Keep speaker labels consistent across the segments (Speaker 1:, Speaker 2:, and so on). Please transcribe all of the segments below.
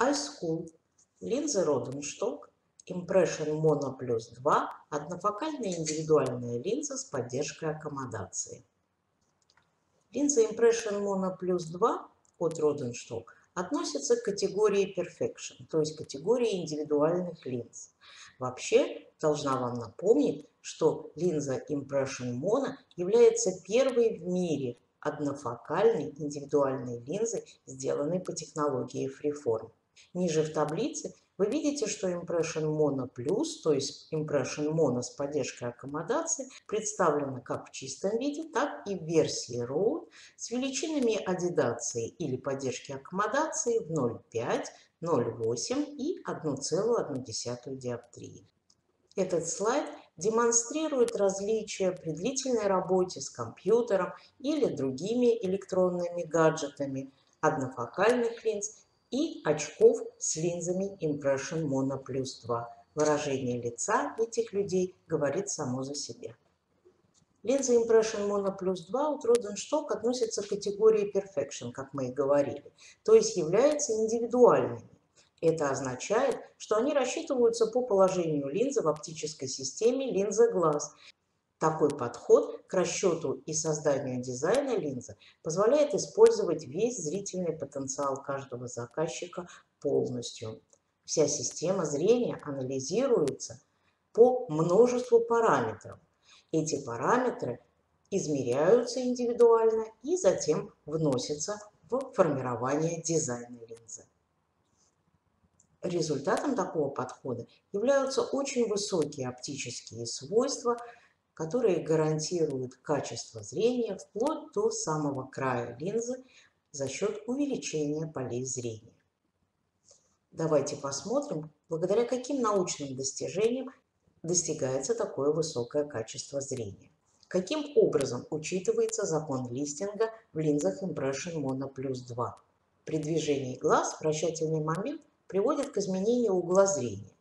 Speaker 1: iSchool, линзы Rodenstock, Impression Mono Plus 2, однофокальная индивидуальная линза с поддержкой аккомодации. Линза Impression Mono Plus 2 от Rodenstock относится к категории Perfection, то есть категории индивидуальных линз. Вообще, должна вам напомнить, что линза Impression Mono является первой в мире однофокальной индивидуальной линзой, сделанной по технологии Freeform. Ниже в таблице вы видите, что Impression Mono Plus, то есть Impression Mono с поддержкой аккомодации, представлена как в чистом виде, так и в версии RAW с величинами адидации или поддержки аккомодации в 0,5, 0,8 и 1,1 диоптрии. Этот слайд демонстрирует различия при длительной работе с компьютером или другими электронными гаджетами однофокальных линз и очков с линзами Impression Mono Plus 2. Выражение лица этих людей говорит само за себя. Линза Impression Mono Plus 2 у Rodenstock относится к категории Perfection, как мы и говорили, то есть являются индивидуальными. Это означает, что они рассчитываются по положению линзы в оптической системе линза глаз такой подход к расчету и созданию дизайна линзы позволяет использовать весь зрительный потенциал каждого заказчика полностью. Вся система зрения анализируется по множеству параметров. Эти параметры измеряются индивидуально и затем вносятся в формирование дизайна линзы. Результатом такого подхода являются очень высокие оптические свойства – которые гарантируют качество зрения вплоть до самого края линзы за счет увеличения полей зрения. Давайте посмотрим, благодаря каким научным достижениям достигается такое высокое качество зрения. Каким образом учитывается закон листинга в линзах Impression Mono Plus 2? При движении глаз вращательный момент приводит к изменению угла зрения.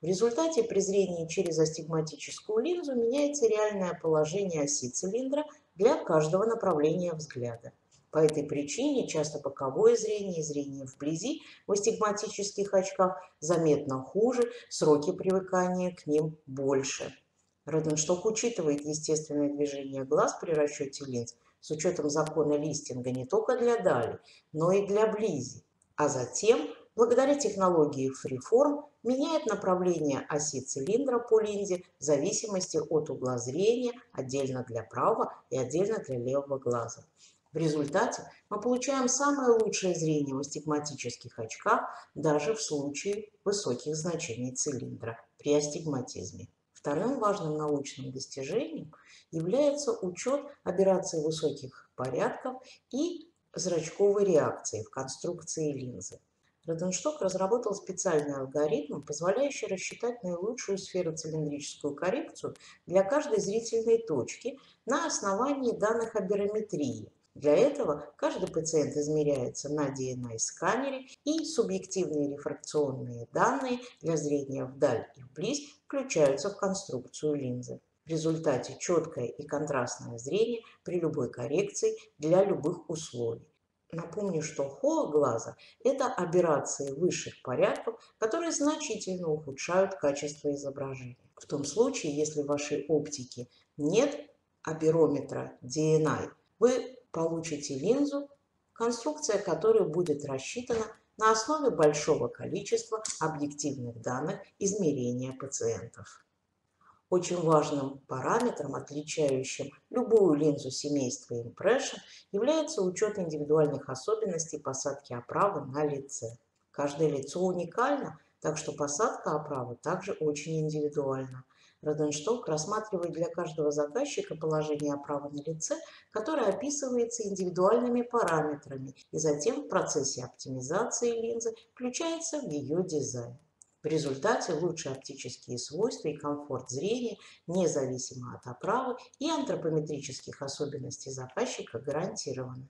Speaker 1: В результате при зрении через астигматическую линзу меняется реальное положение оси цилиндра для каждого направления взгляда. По этой причине часто боковое зрение и зрение вблизи в астигматических очках заметно хуже, сроки привыкания к ним больше. Роденшток учитывает естественное движение глаз при расчете линз с учетом закона листинга не только для дали, но и для близи, а затем благодаря технологии Freeform меняет направление оси цилиндра по линзе в зависимости от угла зрения отдельно для правого и отдельно для левого глаза. В результате мы получаем самое лучшее зрение в астигматических очках даже в случае высоких значений цилиндра при астигматизме. Вторым важным научным достижением является учет операций высоких порядков и зрачковой реакции в конструкции линзы. Роденшток разработал специальный алгоритм, позволяющий рассчитать наилучшую сферу цилиндрическую коррекцию для каждой зрительной точки на основании данных о барометрии. Для этого каждый пациент измеряется на DNI-сканере и субъективные рефракционные данные для зрения вдаль и вблизь включаются в конструкцию линзы. В результате четкое и контрастное зрение при любой коррекции для любых условий. Напомню, что холод глаза – это аберрации высших порядков, которые значительно ухудшают качество изображения. В том случае, если в вашей оптике нет аберометра DNI, вы получите линзу, конструкция которой будет рассчитана на основе большого количества объективных данных измерения пациентов. Очень важным параметром, отличающим любую линзу семейства Impression, является учет индивидуальных особенностей посадки оправы на лице. Каждое лицо уникально, так что посадка оправы также очень индивидуальна. Роденшток рассматривает для каждого заказчика положение оправы на лице, которое описывается индивидуальными параметрами и затем в процессе оптимизации линзы включается в ее дизайн. В результате лучшие оптические свойства и комфорт зрения, независимо от оправы и антропометрических особенностей заказчика, гарантированы.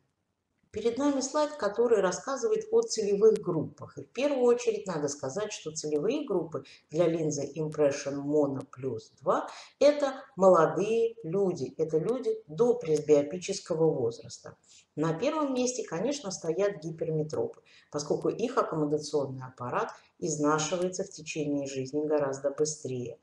Speaker 1: Перед нами слайд, который рассказывает о целевых группах. И в первую очередь надо сказать, что целевые группы для линзы Impression Mono Plus 2 – это молодые люди, это люди до пресбиопического возраста. На первом месте, конечно, стоят гиперметропы, поскольку их аккомодационный аппарат изнашивается в течение жизни гораздо быстрее.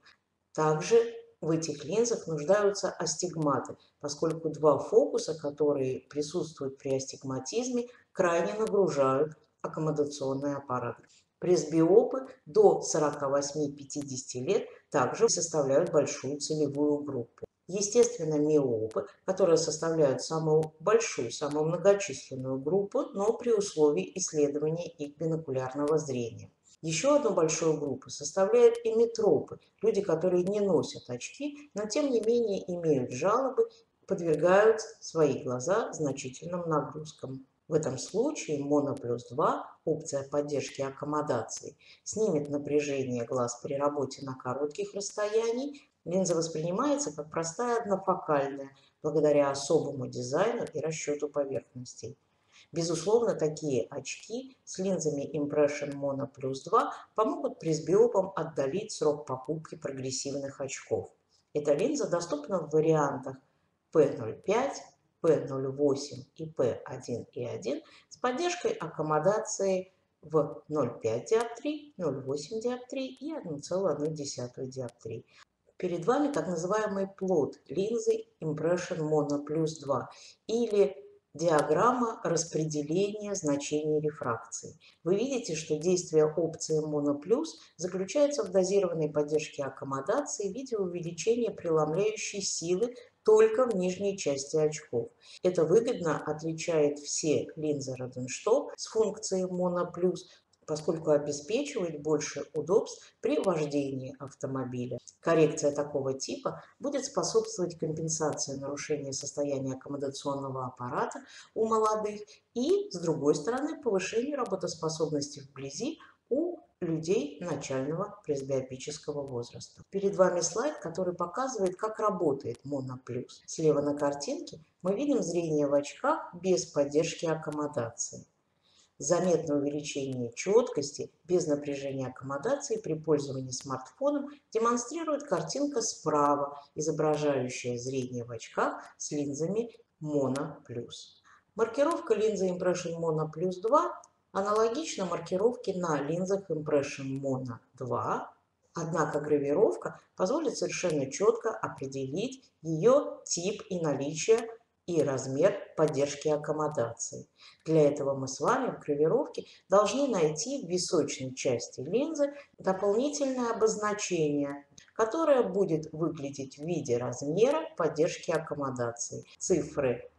Speaker 1: Также в этих линзах нуждаются астигматы, поскольку два фокуса, которые присутствуют при астигматизме, крайне нагружают аккомодационный аппарат. Пресбиопы до 48-50 лет также составляют большую целевую группу. Естественно, миопы, которые составляют самую большую, самую многочисленную группу, но при условии исследования их бинокулярного зрения. Еще одну большую группу составляют эметропы, люди, которые не носят очки, но тем не менее имеют жалобы, подвергают свои глаза значительным нагрузкам. В этом случае Mono плюс 2, опция поддержки аккомодации, снимет напряжение глаз при работе на коротких расстояниях. Линза воспринимается как простая однофокальная, благодаря особому дизайну и расчету поверхностей. Безусловно, такие очки с линзами Impression Mono Plus 2 помогут пресбиопам отдалить срок покупки прогрессивных очков. Эта линза доступна в вариантах P05, P08 и P1.1 с поддержкой аккомодации в 0,5 диоптрий, 0,8 диоптрий и 1,1 диоптрий. Перед вами так называемый плод линзы Impression Mono Plus 2 или диаграмма распределения значений рефракции. Вы видите, что действие опции моноплюс заключается в дозированной поддержке аккомодации в виде увеличения преломляющей силы только в нижней части очков. Это выгодно отличает все линзы Роденшток с функцией моноплюс поскольку обеспечивает больше удобств при вождении автомобиля. Коррекция такого типа будет способствовать компенсации нарушения состояния аккомодационного аппарата у молодых и, с другой стороны, повышению работоспособности вблизи у людей начального пресбиопического возраста. Перед вами слайд, который показывает, как работает моноплюс. Слева на картинке мы видим зрение в очках без поддержки аккомодации. Заметное увеличение четкости без напряжения аккомодации при пользовании смартфоном демонстрирует картинка справа, изображающая зрение в очках с линзами Mono. Маркировка линзы Impression Mono Plus 2 аналогична маркировке на линзах Impression Mono 2, однако гравировка позволит совершенно четко определить ее тип и наличие и размер поддержки аккомодации. Для этого мы с вами в гравировке должны найти в височной части линзы дополнительное обозначение, которое будет выглядеть в виде размера поддержки аккомодации. Цифры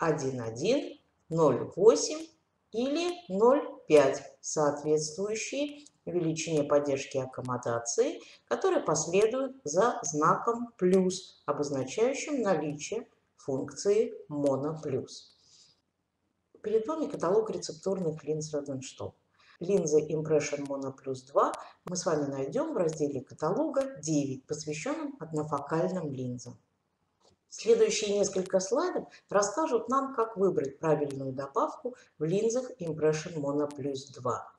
Speaker 1: 1.1, 0.8 или 0,5, соответствующие величине поддержки аккомодации, которые последуют за знаком плюс, обозначающим наличие функции Mono Plus. Перед вами каталог рецептурных линз Rodenstock. Линзы Impression Mono Plus 2 мы с вами найдем в разделе каталога 9, посвященном однофокальным линзам. Следующие несколько слайдов расскажут нам, как выбрать правильную добавку в линзах Impression Mono Plus 2.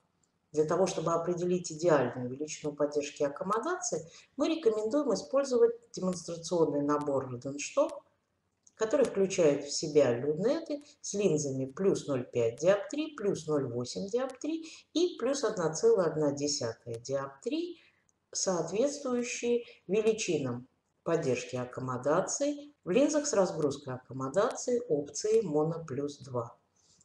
Speaker 1: Для того, чтобы определить идеальную величину поддержки аккомодации, мы рекомендуем использовать демонстрационный набор Rodenstock который включает в себя люнеты с линзами плюс 0,5 диоптрий, плюс 0,8 диоптрий и плюс 1,1 диоптрий, соответствующие величинам поддержки аккомодации в линзах с разгрузкой аккомодации опции Mono плюс 2.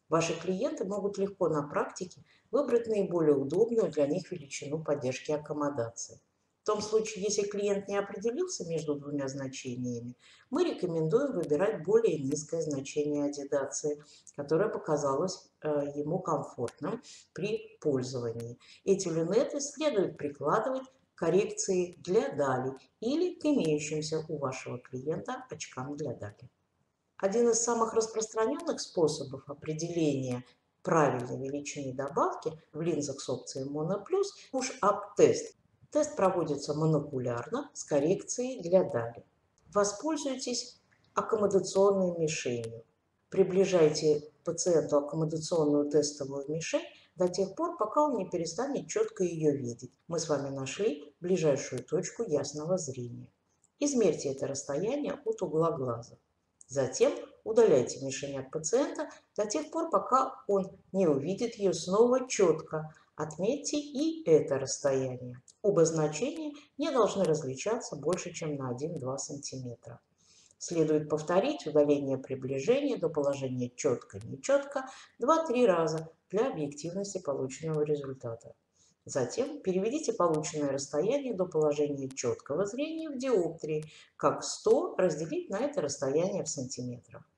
Speaker 1: Ваши клиенты могут легко на практике выбрать наиболее удобную для них величину поддержки аккомодации. В том случае, если клиент не определился между двумя значениями, мы рекомендуем выбирать более низкое значение адидации, которое показалось э, ему комфортным при пользовании. Эти люнеты следует прикладывать коррекции для дали или к имеющимся у вашего клиента очкам для дали. Один из самых распространенных способов определения правильной величины добавки в линзах с опцией Mono Plus. Тест проводится монокулярно с коррекцией для дали. Воспользуйтесь аккомодационной мишенью. Приближайте пациенту аккомодационную тестовую мишень до тех пор, пока он не перестанет четко ее видеть. Мы с вами нашли ближайшую точку ясного зрения. Измерьте это расстояние от угла глаза. Затем удаляйте мишень от пациента до тех пор, пока он не увидит ее снова четко. Отметьте и это расстояние. Оба значения не должны различаться больше, чем на 1-2 см. Следует повторить удаление приближения до положения четко-нечетко 2-3 раза для объективности полученного результата. Затем переведите полученное расстояние до положения четкого зрения в диоптрии, как 100 разделить на это расстояние в сантиметрах.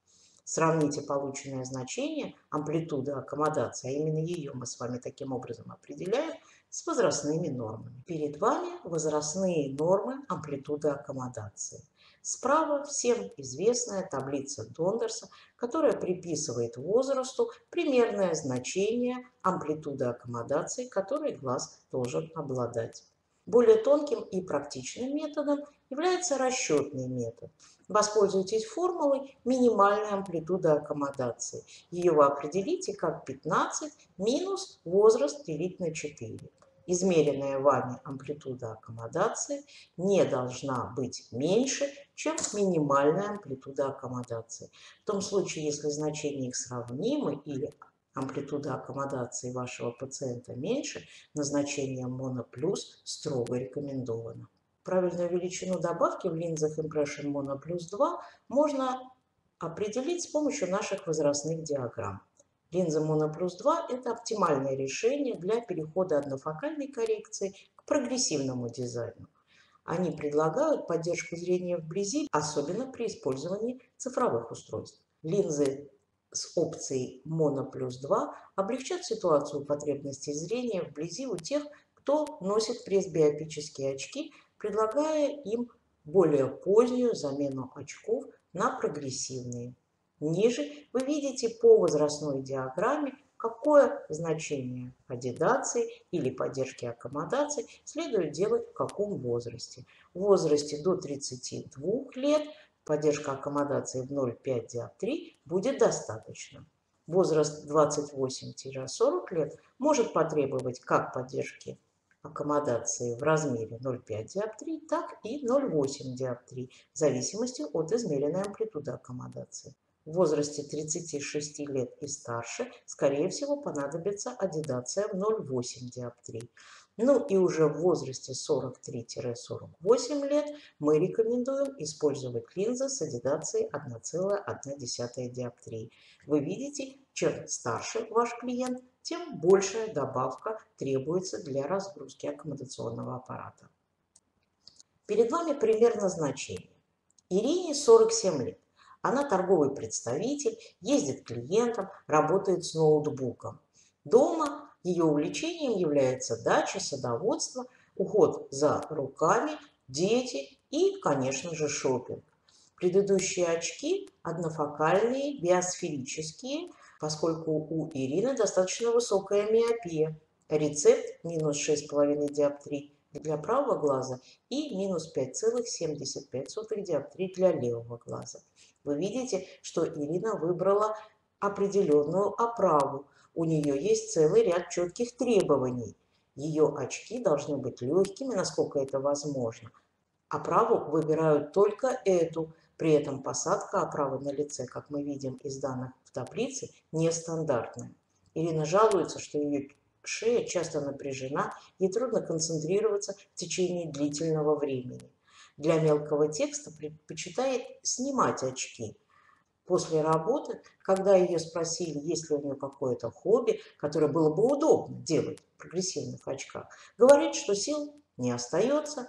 Speaker 1: Сравните полученное значение амплитуды аккомодации, а именно ее мы с вами таким образом определяем, с возрастными нормами. Перед вами возрастные нормы амплитуды аккомодации. Справа всем известная таблица Дондерса, которая приписывает возрасту примерное значение амплитуды аккомодации, которой глаз должен обладать. Более тонким и практичным методом является расчетный метод. Воспользуйтесь формулой минимальной амплитуды аккомодации. Ее вы определите как 15 минус возраст делить на 4 измеренная вами амплитуда аккомодации не должна быть меньше, чем минимальная амплитуда аккомодации. В том случае, если значения их сравнимы или амплитуда аккомодации вашего пациента меньше, назначение моноплюс строго рекомендовано. Правильную величину добавки в линзах Impression Mono Plus 2 можно определить с помощью наших возрастных диаграмм. Линза Mono Plus 2 – это оптимальное решение для перехода однофокальной коррекции к прогрессивному дизайну. Они предлагают поддержку зрения вблизи, особенно при использовании цифровых устройств. Линзы с опцией Mono Plus 2 облегчат ситуацию потребностей зрения вблизи у тех, кто носит пресбиопические очки, предлагая им более позднюю замену очков на прогрессивные. Ниже вы видите по возрастной диаграмме, какое значение адидации или поддержки аккомодации следует делать в каком возрасте. В возрасте до 32 лет поддержка аккомодации в 0,5 диоптрий будет достаточно. Возраст 28-40 лет может потребовать как поддержки аккомодации в размере 0,5 диоптрий, так и 0,8 диоптрий, в зависимости от измеренной амплитуды аккомодации в возрасте 36 лет и старше, скорее всего, понадобится адидация в 0,8 диоптрий. Ну и уже в возрасте 43-48 лет мы рекомендуем использовать линзы с адидацией 1,1 диоптрии. Вы видите, чем старше ваш клиент, тем большая добавка требуется для разгрузки аккомодационного аппарата. Перед вами пример назначения. Ирине 47 лет. Она торговый представитель, ездит к клиентам, работает с ноутбуком. Дома ее увлечением является дача, садоводство, уход за руками, дети и, конечно же, шопинг. Предыдущие очки однофокальные, биосферические, поскольку у Ирины достаточно высокая миопия. Рецепт минус 6,5 диоптрий для правого глаза и минус 5,75 диоптрий для левого глаза. Вы видите, что Ирина выбрала определенную оправу. У нее есть целый ряд четких требований. Ее очки должны быть легкими, насколько это возможно. Оправу выбирают только эту. При этом посадка оправы на лице, как мы видим из данных в таблице, нестандартная. Ирина жалуется, что ее шея часто напряжена, ей трудно концентрироваться в течение длительного времени. Для мелкого текста предпочитает снимать очки. После работы, когда ее спросили, есть ли у нее какое-то хобби, которое было бы удобно делать в прогрессивных очках, говорит, что сил не остается,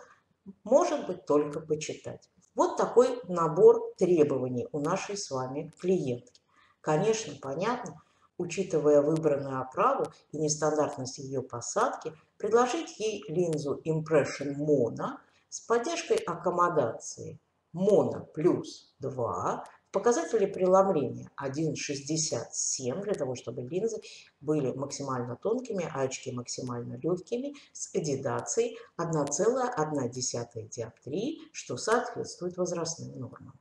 Speaker 1: может быть только почитать. Вот такой набор требований у нашей с вами клиентки. Конечно, понятно, учитывая выбранную оправу и нестандартность ее посадки, предложить ей линзу Impression Mono с поддержкой аккомодации Mono плюс 2 показатели преломления 1,67 для того, чтобы линзы были максимально тонкими, а очки максимально легкими с адидацией 1,1 диоптрии, что соответствует возрастным нормам.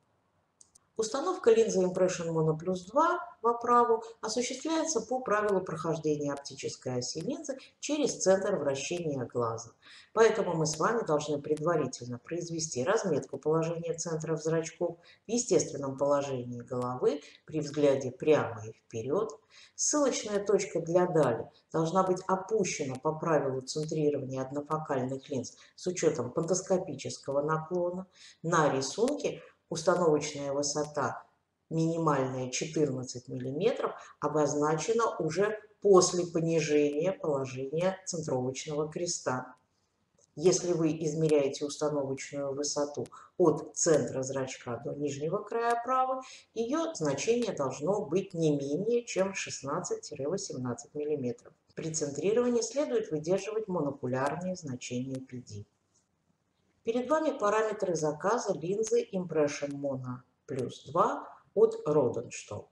Speaker 1: Установка линзы Impression Mono Plus 2 в оправу осуществляется по правилу прохождения оптической оси линзы через центр вращения глаза. Поэтому мы с вами должны предварительно произвести разметку положения центров зрачков в естественном положении головы при взгляде прямо и вперед. Ссылочная точка для дали должна быть опущена по правилу центрирования однофокальных линз с учетом пандоскопического наклона. На рисунке установочная высота минимальная 14 мм обозначена уже после понижения положения центровочного креста. Если вы измеряете установочную высоту от центра зрачка до нижнего края оправы, ее значение должно быть не менее чем 16-18 мм. При центрировании следует выдерживать монокулярные значения PD. Перед вами параметры заказа линзы Impression Mono Plus 2 от Rodenstock.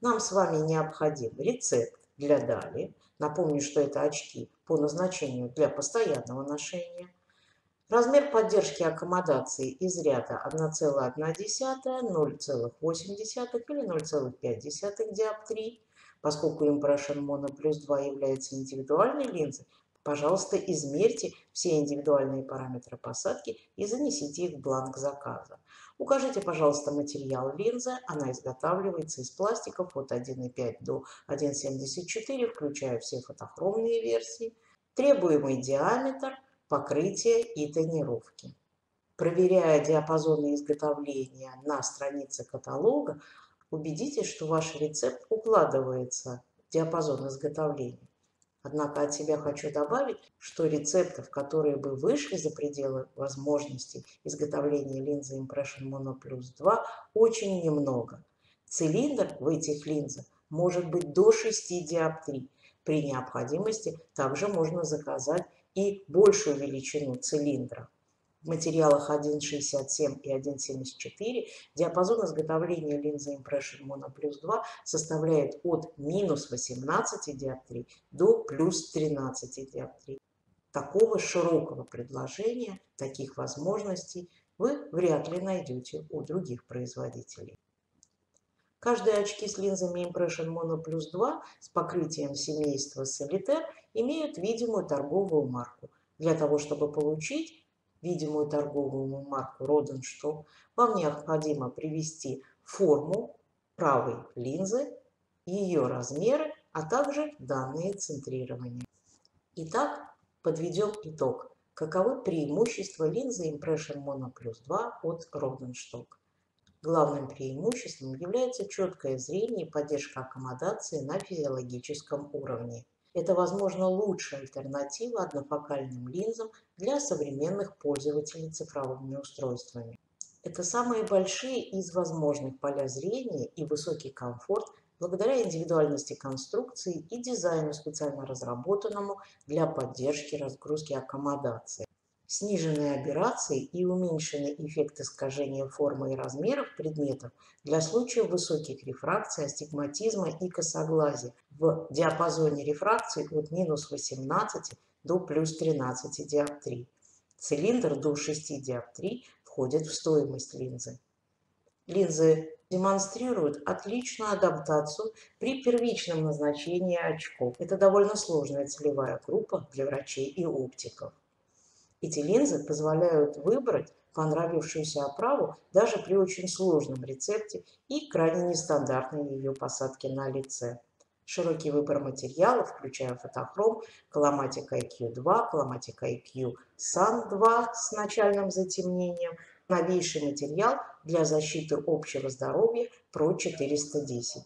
Speaker 1: Нам с вами необходим рецепт для Дали. Напомню, что это очки по назначению для постоянного ношения. Размер поддержки аккомодации из ряда 1,1, 0,8 или 0,5 диоптрий. Поскольку Impression Mono Plus 2 является индивидуальной линзой, Пожалуйста, измерьте все индивидуальные параметры посадки и занесите их в бланк заказа. Укажите, пожалуйста, материал линзы. Она изготавливается из пластиков от 1,5 до 1,74, включая все фотохромные версии. Требуемый диаметр, покрытие и тонировки. Проверяя диапазоны изготовления на странице каталога, убедитесь, что ваш рецепт укладывается в диапазон изготовления. Однако от себя хочу добавить, что рецептов, которые бы вышли за пределы возможностей изготовления линзы Impression Mono Plus 2, очень немного. Цилиндр в этих линзах может быть до 6 диоптрий. При необходимости также можно заказать и большую величину цилиндра. В материалах 1,67 и 1,74 диапазон изготовления линзы Impression Mono Plus 2 составляет от минус 18 диоптрий до плюс 13 диоптрий. Такого широкого предложения, таких возможностей вы вряд ли найдете у других производителей. Каждые очки с линзами Impression Mono Plus 2 с покрытием семейства Solitaire имеют видимую торговую марку. Для того, чтобы получить видимую торговую марку Rodenstock, вам необходимо привести форму правой линзы, ее размеры, а также данные центрирования. Итак, подведем итог. Каковы преимущества линзы Impression Mono Plus 2 от Rodenstock? Главным преимуществом является четкое зрение и поддержка аккомодации на физиологическом уровне. Это, возможно, лучшая альтернатива однофокальным линзам для современных пользователей цифровыми устройствами. Это самые большие из возможных поля зрения и высокий комфорт благодаря индивидуальности конструкции и дизайну, специально разработанному для поддержки разгрузки аккомодации сниженные аберрации и уменьшенный эффект искажения формы и размеров предметов для случаев высоких рефракций, астигматизма и косоглазия в диапазоне рефракции от минус 18 до плюс 13 диоптрий. Цилиндр до 6 диоптрий входит в стоимость линзы. Линзы демонстрируют отличную адаптацию при первичном назначении очков. Это довольно сложная целевая группа для врачей и оптиков. Эти линзы позволяют выбрать понравившуюся оправу даже при очень сложном рецепте и крайне нестандартной ее посадке на лице. Широкий выбор материалов, включая фотохром, Colamatic IQ2, Colamatic IQ Sun 2 с начальным затемнением, новейший материал для защиты общего здоровья Pro 410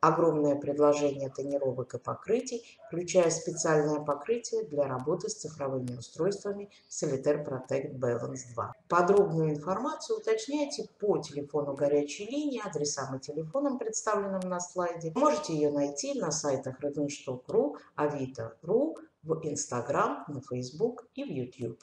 Speaker 1: огромное предложение тонировок и покрытий, включая специальное покрытие для работы с цифровыми устройствами Solitaire Protect Balance 2. Подробную информацию уточняйте по телефону горячей линии, адресам и телефонам, представленным на слайде. Можете ее найти на сайтах Rodenstock.ru, Avito.ru, в Instagram, на Facebook и в YouTube.